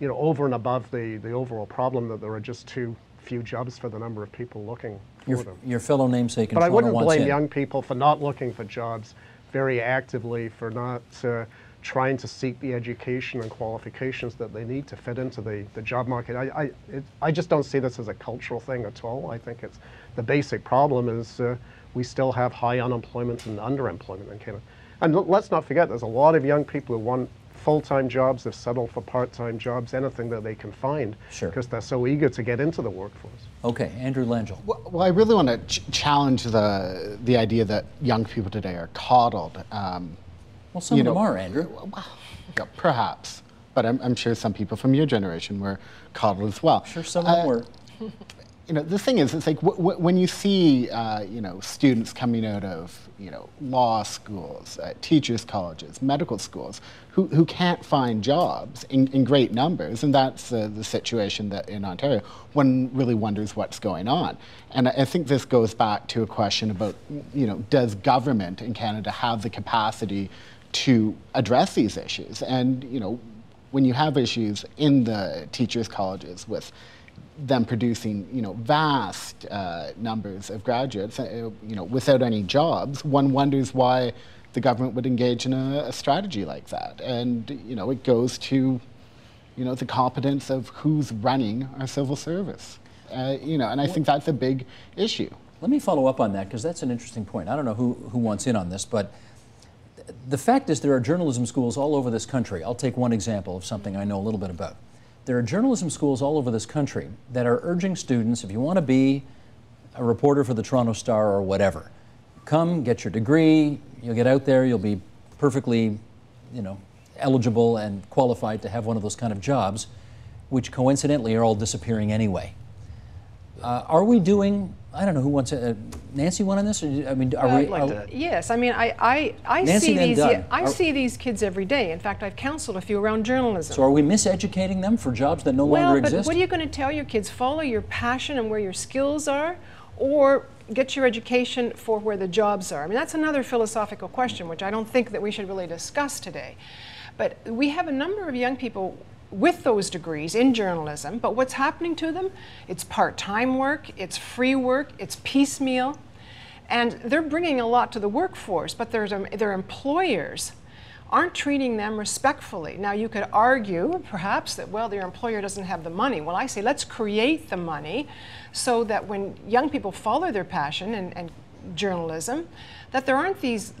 Speaker 6: you know, over and above the, the overall problem that there are just too few jobs for the number of people looking for
Speaker 1: Your,
Speaker 6: them.
Speaker 1: your fellow namesake
Speaker 6: But I wouldn't blame
Speaker 1: in.
Speaker 6: young people for not looking for jobs very actively, for not uh, trying to seek the education and qualifications that they need to fit into the, the job market. I, I, it, I just don't see this as a cultural thing at all. I think it's the basic problem is uh, we still have high unemployment and underemployment in Canada. And l- let's not forget, there's a lot of young people who want full-time jobs, have settled for part-time jobs, anything that they can find,
Speaker 1: Sure.
Speaker 6: because they're so eager to get into the workforce.
Speaker 1: Okay, Andrew Langille.
Speaker 4: Well, well, I really want to ch- challenge the the idea that young people today are coddled. Um,
Speaker 1: Well, some
Speaker 4: you
Speaker 1: of them are, Andrew.
Speaker 4: yeah, perhaps, but I'm, I'm sure some people from your generation were coddled as well.
Speaker 1: Sure, some of them
Speaker 4: Uh,
Speaker 1: were.
Speaker 4: you know, the thing is, it's like w- w- when you see, uh, you know, students coming out of, you know, law schools, uh, teachers' colleges, medical schools, who, who can't find jobs in, in great numbers, and that's uh, the situation that in Ontario, one really wonders what's going on. And I, I think this goes back to a question about, you know, does government in Canada have the capacity to address these issues? And, you know, when you have issues in the teachers' colleges with them producing, you know, vast uh, numbers of graduates, uh, you know, without any jobs, one wonders why the government would engage in a, a strategy like that. And you know, it goes to, you know, the competence of who's running our civil service. Uh, you know, and I think that's a big issue.
Speaker 1: Let me follow up on that because that's an interesting point. I don't know who, who wants in on this, but the fact is, there are journalism schools all over this country. I'll take one example of something I know a little bit about. There are journalism schools all over this country that are urging students if you want to be a reporter for the Toronto Star or whatever, come get your degree, you'll get out there, you'll be perfectly, you know, eligible and qualified to have one of those kind of jobs, which coincidentally are all disappearing anyway. Uh, are we doing? I don't know who wants to. Uh, Nancy, one on this? Or, I mean, are
Speaker 3: Well,
Speaker 1: we?
Speaker 5: I'd like
Speaker 1: are-
Speaker 5: to-
Speaker 3: Yes, I mean, I, I, I
Speaker 1: Nancy,
Speaker 3: see these. I
Speaker 1: Are-
Speaker 3: see these kids every day. In fact, I've counseled a few around journalism.
Speaker 1: so are we miseducating them for jobs that no
Speaker 3: well,
Speaker 1: longer
Speaker 3: but
Speaker 1: exist?
Speaker 3: what are you going to tell your kids? Follow your passion and where your skills are, or get your education for where the jobs are. I mean, that's another philosophical question, which I don't think that we should really discuss today. But we have a number of young people with those degrees in journalism, but what's happening to them? It's part-time work, it's free work, it's piecemeal, and they're bringing a lot to the workforce, but there's, um, their employers aren't treating them respectfully. Now, you could argue, perhaps, that, well, their employer doesn't have the money. Well, I say let's create the money so that when young people follow their passion and, and journalism, that there aren't these,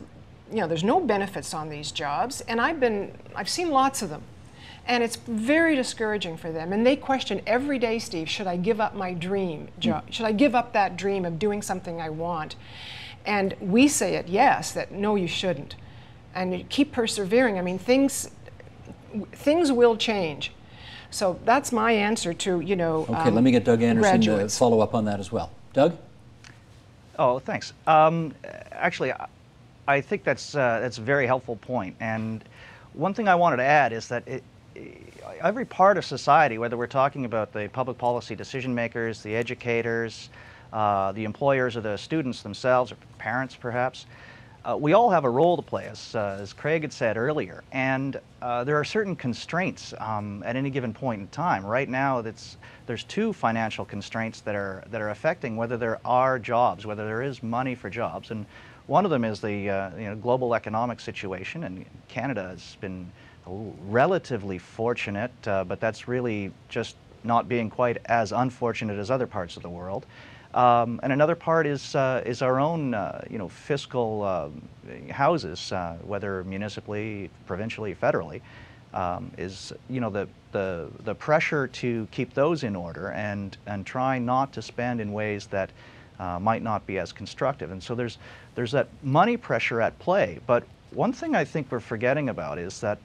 Speaker 3: you know, there's no benefits on these jobs. And I've been, I've seen lots of them. And it's very discouraging for them. And they question every day, Steve, should I give up my dream job? Hmm. Should I give up that dream of doing something I want? And we say it, yes, that no, you shouldn't. And keep persevering. I mean, things, things will change. So that's my answer to, you know,
Speaker 1: okay,
Speaker 3: um,
Speaker 1: let me get Doug Anderson to follow up on that as well. Doug?
Speaker 5: Oh, thanks. Um, actually, I- I think that's uh, that's a very helpful point. And one thing I wanted to add is that it, every part of society, whether we're talking about the public policy decision makers, the educators, uh, the employers, or the students themselves, or parents perhaps, uh, we all have a role to play, as, uh, as Craig had said earlier. And uh, there are certain constraints um, at any given point in time. Right now, that's, there's two financial constraints that are, that are affecting whether there are jobs, whether there is money for jobs. And one of them is the uh, you know, global economic situation, and Canada has been relatively fortunate, uh, but that's really just not being quite as unfortunate as other parts of the world. Um, and another part is, uh, is our own uh, you know, fiscal um, houses, uh, whether municipally, provincially, federally, um, is you know, the, the, the pressure to keep those in order and, and try not to spend in ways that uh, might not be as constructive. And so there's, there's that money pressure at play. But one thing I think we're forgetting about is that,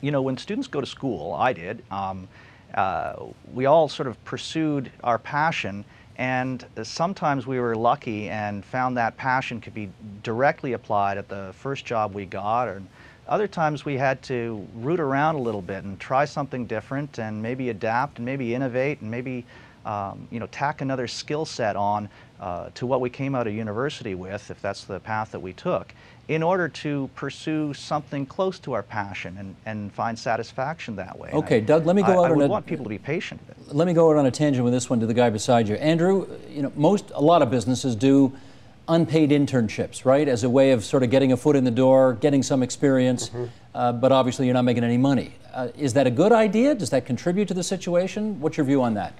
Speaker 5: you know, when students go to school, I did, um, uh, we all sort of pursued our passion. And sometimes we were lucky and found that passion could be directly applied at the first job we got. Or other times we had to root around a little bit and try something different and maybe adapt and maybe innovate and maybe um, you know, tack another skill set on uh, to what we came out of university with, if that's the path that we took, in order to pursue something close to our passion and, and find satisfaction that way.
Speaker 1: Okay,
Speaker 5: I-
Speaker 1: Doug, let me go
Speaker 5: I,
Speaker 1: out
Speaker 5: I
Speaker 1: on
Speaker 5: would
Speaker 1: a-
Speaker 5: want people to be patient.
Speaker 1: Let me go out on a tangent with this one to the guy beside you. Andrew, you know, most, a lot of businesses do unpaid internships, right, as a way of sort of getting a foot in the door, getting some experience, uh, but obviously you're not making any money. Uh, is that a good idea? Does that contribute to the situation? What's your view on that?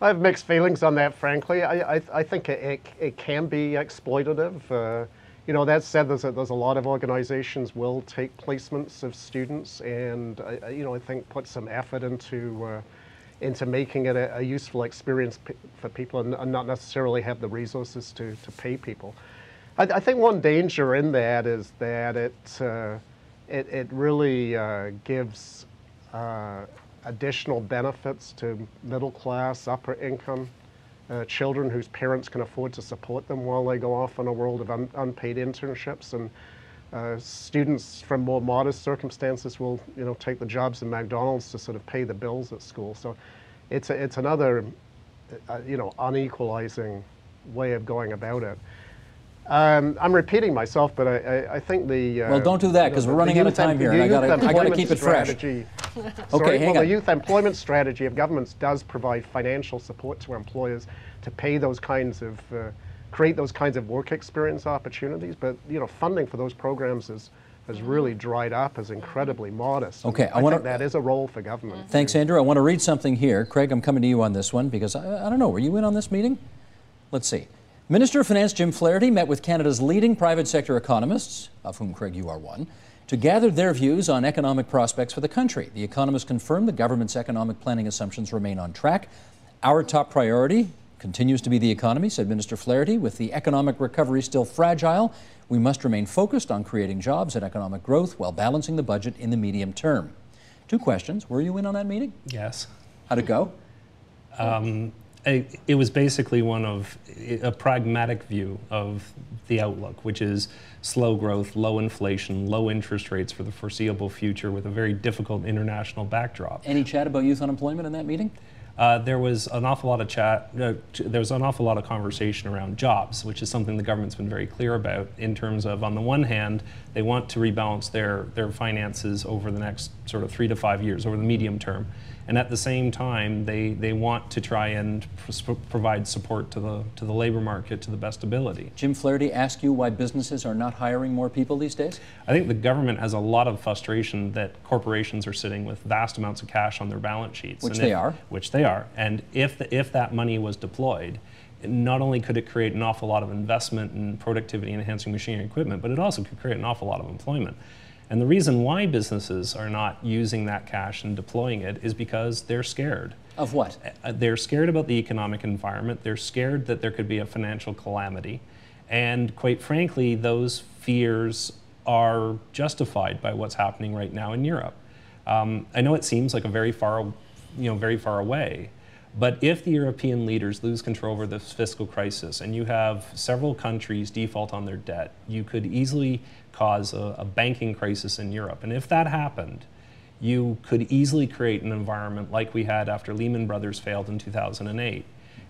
Speaker 6: I have mixed feelings on that, frankly. I, I, I think it, it, it can be exploitative. Uh, you know, that said, there's a, there's a lot of organizations will take placements of students and, uh, uh, you know, I think put some effort into, uh, into making it a, a useful experience for people and, and not necessarily have the resources to, to pay people. I, I think one danger in that is that it, uh, it, it really uh, gives additional benefits to middle class, upper income uh, children whose parents can afford to support them while they go off in a world of un- unpaid internships. And uh, students from more modest circumstances will, you know, take the jobs in McDonald's to sort of pay the bills at school. So it's, a, it's another, uh, you know, unequalizing way of going about it. Um, I'm repeating myself, but I, I, I think the uh,
Speaker 1: Well, don't do that,
Speaker 6: you know,
Speaker 1: 'cause we're running out of time here, and I
Speaker 6: youth
Speaker 1: gotta- I gotta
Speaker 6: employment
Speaker 1: keep it fresh.
Speaker 6: strategy-
Speaker 1: Okay, hang
Speaker 6: well,
Speaker 1: on.
Speaker 6: the youth employment strategy of governments does provide financial support to employers to pay those kinds of, uh, create those kinds of work experience opportunities. But you know, funding for those programs is has really dried up, is incredibly modest.
Speaker 1: Okay, I
Speaker 6: I, think that is a role for government.
Speaker 1: Thanks, Andrew. I want to read something here. Craig, I'm coming to you on this one because I, I don't know. Were you in on this meeting? Let's see. Minister of Finance Jim Flaherty met with Canada's leading private sector economists, of whom, Craig, you are one, to gather their views on economic prospects for the country. The economists confirmed the government's economic planning assumptions remain on track. Our top priority continues to be the economy, said Minister Flaherty. With the economic recovery still fragile, we must remain focused on creating jobs and economic growth while balancing the budget in the medium term. Two questions. Were you in on that meeting?
Speaker 2: Yes.
Speaker 1: How'd it go?
Speaker 2: Um, it, it was basically one of a pragmatic view of the outlook, which is slow growth, low inflation, low interest rates for the foreseeable future with a very difficult international backdrop.
Speaker 1: Any chat about youth unemployment in that meeting?
Speaker 2: Uh, there was an awful lot of chat, uh, there was an awful lot of conversation around jobs, which is something the government's been very clear about in terms of, on the one hand, they want to rebalance their, their finances over the next sort of three to five years, over the medium term. And at the same time, they, they want to try and pr provide support to the, to the labor market to the best ability.
Speaker 1: Jim Flaherty asked you why businesses are not hiring more people these days?
Speaker 2: I think the government has a lot of frustration that corporations are sitting with vast amounts of cash on their balance sheets.
Speaker 1: Which they are.
Speaker 2: Which they are. And if, the, if that money was deployed, not only could it create an awful lot of investment in productivity enhancing machinery and equipment, but it also could create an awful lot of employment. And the reason why businesses are not using that cash and deploying it is because they're scared.
Speaker 1: Of what?
Speaker 2: Uh, they're scared about the economic environment. They're scared that there could be a financial calamity. And quite frankly, those fears are justified by what's happening right now in Europe. Um, I know it seems like a very far, you know, very far away, but if the European leaders lose control over this fiscal crisis and you have several countries default on their debt, you could easily cause a, a, banking crisis in Europe. And if that happened, you could easily create an environment like we had after Lehman Brothers failed in 2008.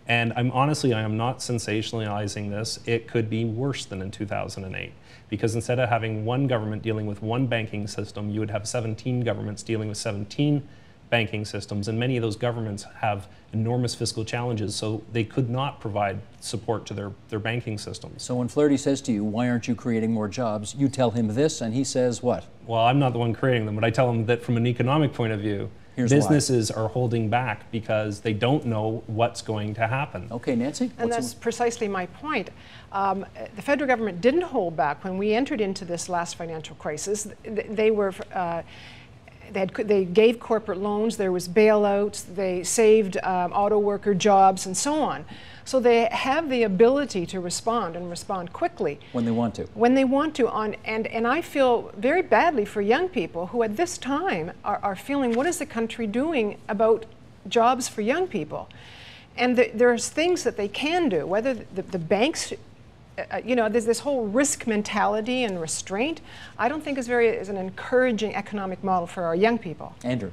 Speaker 2: And I'm honestly, I am not sensationalizing this. It could be worse than in 2008 because instead of having one government dealing with one banking system, you would have 17 governments dealing with 17 banking systems, and many of those governments have enormous fiscal challenges, so they could not provide support to their, their banking systems.
Speaker 1: So when Flaherty says to you, why aren't you creating more jobs, you tell him this, and he says what?
Speaker 2: Well, I'm not the one creating them, but I tell him that from an economic point of view, Here's businesses why. are holding back because they don't know what's going to happen.
Speaker 1: Okay, Nancy?
Speaker 3: And that's precisely my point. Um, the federal government didn't hold back when we entered into this last financial crisis. They were uh, they, had, they gave corporate loans, there was bailouts, they saved um, auto worker jobs and so on. So they have the ability to respond and respond quickly.
Speaker 1: When they want to.
Speaker 3: When they want to. On, and, and I feel very badly for young people who at this time are, are feeling what is the country doing about jobs for young people? And the, there's things that they can do, whether the, the banks uh, you know, there's this whole risk mentality and restraint. I don't think is very is an encouraging economic model for our young people.
Speaker 1: Andrew.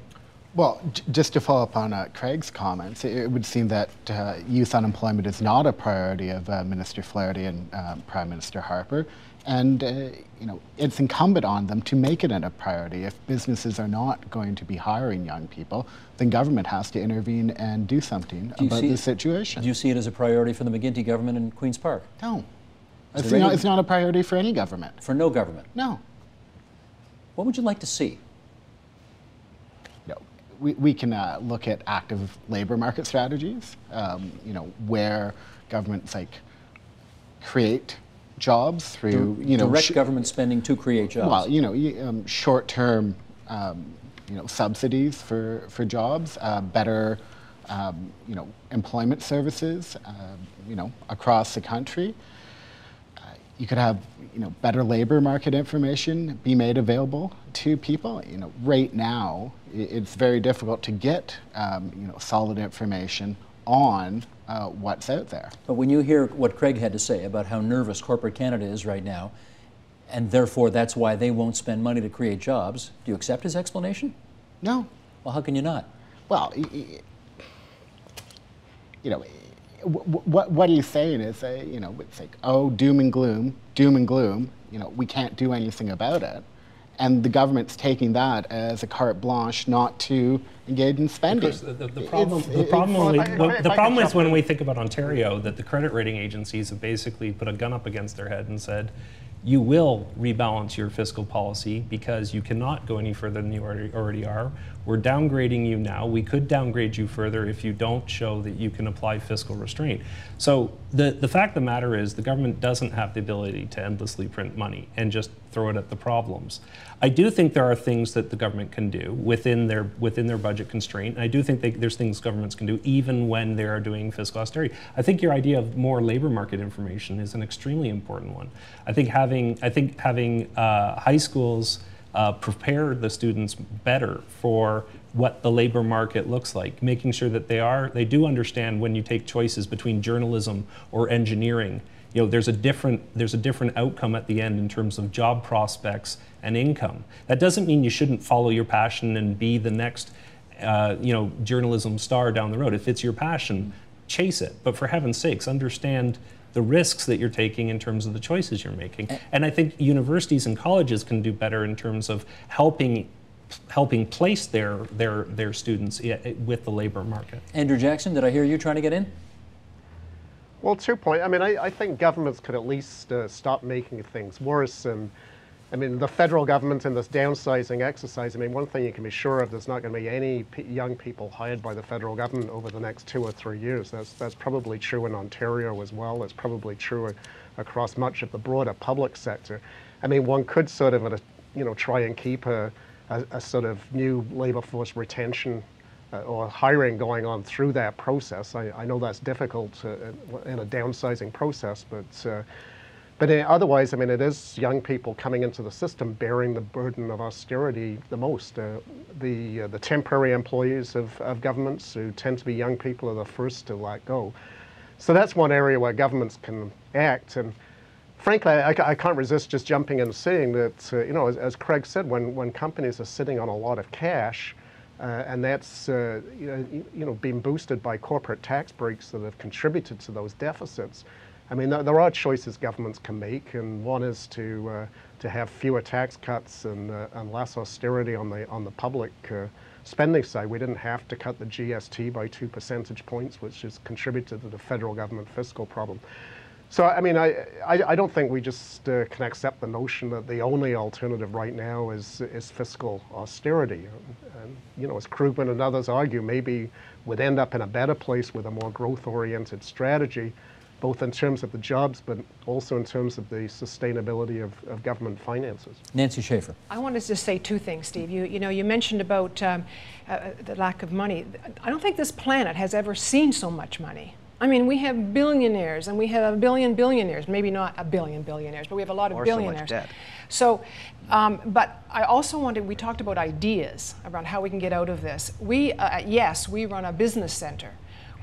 Speaker 4: Well, just to follow up on uh, Craig's comments, it, it, would seem that uh, youth unemployment is not a priority of uh, Minister Flaherty and um, Prime Minister Harper, and uh, you know it's incumbent on them to make it a priority. If businesses are not going to be hiring young people, then government has to intervene and do something do about the situation.
Speaker 1: Do you see it as a priority for the McGuinty government in Queens Park?
Speaker 4: No. It's not, it's not a priority for any government.
Speaker 1: For no government?
Speaker 4: No.
Speaker 1: What would you like to see?
Speaker 4: No, we, we can uh, look at active labor market strategies, um, you know, where governments like create jobs through, you know,
Speaker 1: direct government spending to create jobs.
Speaker 4: Well, you know, um, short-term, um, you know, subsidies for for jobs, uh, better, um, you know, employment services, uh, you know, across the country you could have you know better labor market information be made available to people. You know, right now it's very difficult to get um, you know solid information on uh, what's out there.
Speaker 1: But when you hear what Craig had to say about how nervous corporate Canada is right now, and therefore that's why they won't spend money to create jobs, do you accept his explanation?
Speaker 4: No.
Speaker 1: Well, how can you not?
Speaker 4: Well, you know what, what he's saying is, uh, you know, it's like, oh, doom and gloom, doom and gloom, you know, we can't do anything about it. And the government's taking that as a carte blanche not to engage in spending.
Speaker 2: the, the, the, problem, the problem, the problem is when we think about Ontario that the credit rating agencies have basically put a gun up against their head and said, you will rebalance your fiscal policy because you cannot go any further than you already, already are. We're downgrading you now. We could downgrade you further if you don't show that you can apply fiscal restraint. So the, the fact of the matter is the government doesn't have the ability to endlessly print money and just throw it at the problems. I do think there are things that the government can do within their within their budget constraint. I do think they, there's things governments can do even when they are doing fiscal austerity. I think your idea of more labor market information is an extremely important one. I think having I think having uh, high schools uh, prepare the students better for what the labor market looks like, making sure that they are they do understand when you take choices between journalism or engineering. You know, there's a different there's a different outcome at the end in terms of job prospects and income. That doesn't mean you shouldn't follow your passion and be the next uh, you know journalism star down the road. If it's your passion, chase it. But for heaven's sakes, understand the risks that you're taking in terms of the choices you're making. And I think universities and colleges can do better in terms of helping helping place their their their students with the labor market.
Speaker 1: Andrew Jackson, did I hear you trying to get in?
Speaker 6: Well, two point. I mean, I, I think governments could at least uh, stop making things worse and I mean, the federal government in this downsizing exercise, I mean, one thing you can be sure of, there's not going to be any young people hired by the federal government over the next two or three years. That's, that's probably true in Ontario as well. It's probably true across much of the broader public sector. I mean, one could sort of, you know, try and keep a, a, a sort of new labor force retention uh, or hiring going on through that process. I, I know that's difficult uh, in a downsizing process, but uh, but uh, otherwise, I mean, it is young people coming into the system bearing the burden of austerity the most. Uh, the, uh, the temporary employees of, of governments who tend to be young people are the first to let go. So that's one area where governments can act. And frankly, I, I can't resist just jumping in and saying that, uh, you know, as, as, Craig said, when, when companies are sitting on a lot of cash, uh, and that's uh, you, know, you know, being boosted by corporate tax breaks that have contributed to those deficits, I mean, there are choices governments can make, and one is to uh, to have fewer tax cuts and, uh, and less austerity on the on the public uh, spending side. We didn't have to cut the GST by two percentage points, which has contributed to the federal government fiscal problem. So, I mean, I, I, I don't think we just uh, can accept the notion that the only alternative right now is, is fiscal austerity. And, you know, as Krugman and others argue, maybe we'd end up in a better place with a more growth-oriented strategy both in terms of the jobs, but also in terms of the sustainability of, of government finances.
Speaker 1: Nancy Schaefer.
Speaker 3: I wanted to just say two things, Steve. You, you know, you mentioned about um, uh, the lack of money. I don't think this planet has ever seen so much money. I mean, we have billionaires and we have a billion billionaires, maybe not a billion billionaires, but we have a lot of
Speaker 5: or
Speaker 3: billionaires.
Speaker 5: So, much debt.
Speaker 3: so um, but I also wanted, we talked about ideas around how we can get out of this. We, uh, yes, we run a business center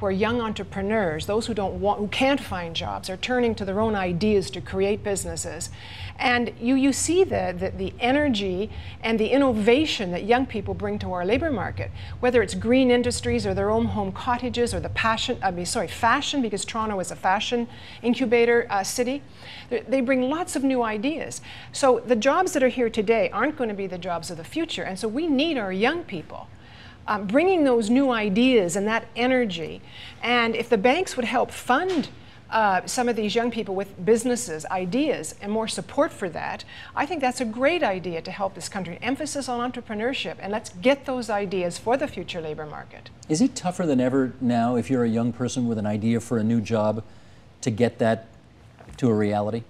Speaker 3: where young entrepreneurs, those who don't want, who can't find jobs, are turning to their own ideas to create businesses. And you, you see the, the, the energy and the innovation that young people bring to our labor market, whether it's green industries or their own home cottages or the passion, I mean, sorry, fashion, because Toronto is a fashion incubator uh, city. They bring lots of new ideas. So the jobs that are here today aren't going to be the jobs of the future. And so we need our young people um, bringing those new ideas and that energy. And if the banks would help fund uh, some of these young people with businesses, ideas, and more support for that, I think that's a great idea to help this country. Emphasis on entrepreneurship, and let's get those ideas for the future labor market.
Speaker 1: Is it tougher than ever now if you're a young person with an idea for a new job to get that to a reality?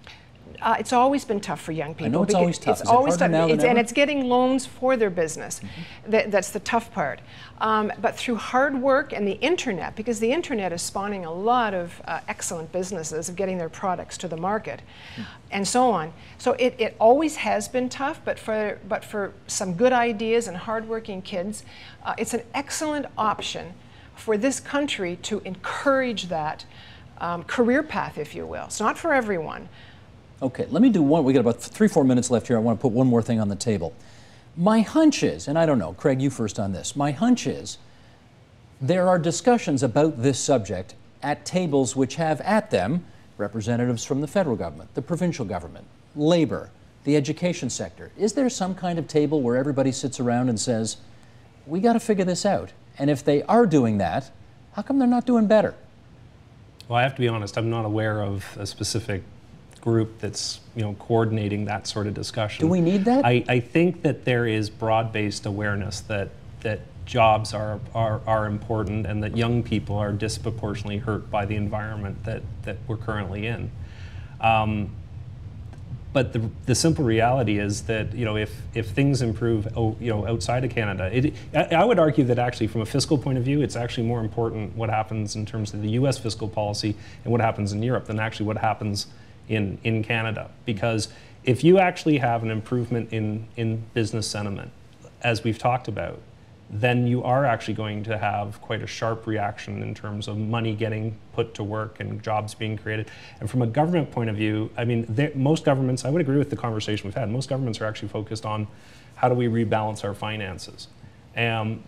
Speaker 3: Uh, it's always been tough for young people. I
Speaker 1: know it's always tough.
Speaker 3: It's Is always
Speaker 1: it
Speaker 3: tough,
Speaker 1: now
Speaker 3: it's,
Speaker 1: and
Speaker 3: it's getting loans for their business. Mm-hmm. That, that's the tough part. Um, but through hard work and the internet, because the internet is spawning a lot of uh, excellent businesses of getting their products to the market, mm-hmm. and so on. So it, it always has been tough, but for but for some good ideas and hardworking kids, uh, it's an excellent option for this country to encourage that. Um, career path, if you will. It's not for everyone,
Speaker 1: Okay, let me do one. We got about three, four minutes left here. I want to put one more thing on the table. My hunch is, and I don't know, Craig, you first on this. My hunch is there are discussions about this subject at tables which have at them representatives from the federal government, the provincial government, labor, the education sector. Is there some kind of table where everybody sits around and says, we got to figure this out? And if they are doing that, how come they're not doing better?
Speaker 2: Well, I have to be honest, I'm not aware of a specific group that's you know coordinating that sort of discussion.
Speaker 1: Do we need that?
Speaker 2: I, I think that there is broad-based awareness that that jobs are, are, are important and that young people are disproportionately hurt by the environment that, that we're currently in. Um, but the, the simple reality is that you know if, if things improve oh, you know outside of Canada, it, I, I, would argue that actually from a fiscal point of view, it's actually more important what happens in terms of the U.S. fiscal policy and what happens in Europe than actually what happens in in Canada. Because if you actually have an improvement in in business sentiment, as we've talked about, then you are actually going to have quite a sharp reaction in terms of money getting put to work and jobs being created. And from a government point of view, I mean, most governments, I would agree with the conversation we've had, most governments are actually focused on how do we rebalance our finances. Um,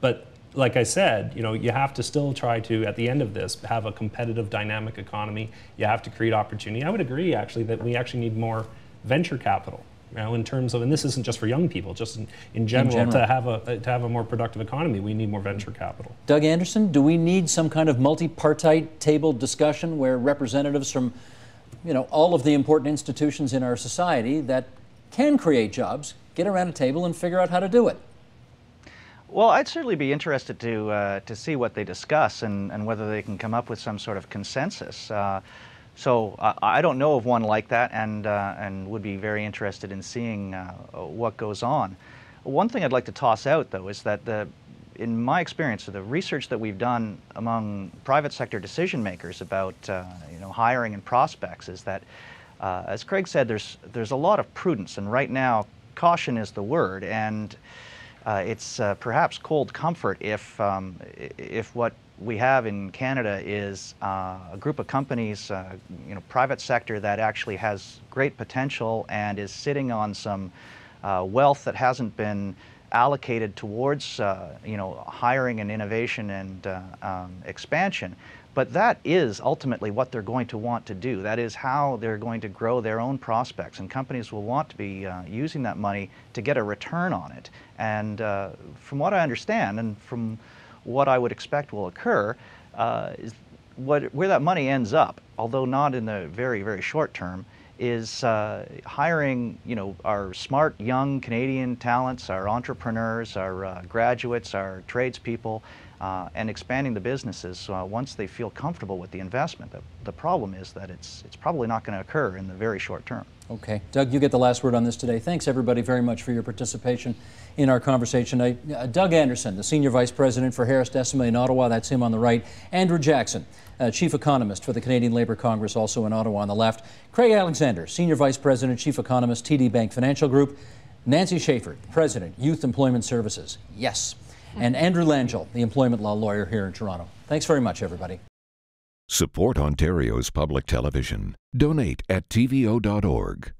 Speaker 2: but like I said, you know, you have to still try to, at the end of this, have a competitive, dynamic economy. You have to create opportunity. I would agree, actually, that we actually need more venture capital you know, in terms of, and this isn't just for young people, just in, in, general, in general, to have a to have a more productive economy, we need more venture capital.
Speaker 1: Doug Anderson, do we need some kind of multi-partite table discussion where representatives from, you know, all of the important institutions in our society that can create jobs get around a table and figure out how to do it?
Speaker 5: Well, I'd certainly be interested to uh, to see what they discuss and, and whether they can come up with some sort of consensus. Uh, so uh, I don't know of one like that, and uh, and would be very interested in seeing uh, what goes on. One thing I'd like to toss out, though, is that the in my experience, of the research that we've done among private sector decision makers about uh, you know hiring and prospects is that, uh, as Craig said, there's there's a lot of prudence, and right now caution is the word, and uh, it's perhaps cold comfort if um, if what we have in Canada is uh, a group of companies, uh, you know, private sector that actually has great potential and is sitting on some uh, wealth that hasn't been allocated towards, uh, you know, hiring and innovation and uh, um, expansion. But that is ultimately what they're going to want to do. That is how they're going to grow their own prospects. And companies will want to be uh, using that money to get a return on it. And from what I understand, and from what I would expect will occur uh, is what, where that money ends up, although not in the very, very short term, is uh, hiring, you know, our smart young Canadian talents, our entrepreneurs, our uh, graduates, our tradespeople, uh, and expanding the businesses uh, once they feel comfortable with the investment. The, the problem is that it's, it's probably not going to occur in the very short term.
Speaker 1: Okay. Doug, you get the last word on this today. Thanks, everybody, very much for your participation in our conversation. Uh, Doug Anderson, the Senior Vice President for Harris Decima in Ottawa, that's him on the right. Andrew Jackson, uh, Chief Economist for the Canadian Labour Congress, also in Ottawa on the left. Craig Alexander, Senior Vice President, Chief Economist, TD Bank Financial Group. Nancy Schaefer, President, Youth Employment Services. Yes and Andrew Langille, the employment law lawyer here in Toronto. Thanks very much, everybody.
Speaker 7: Support Ontario's public television. Donate at tvo.org.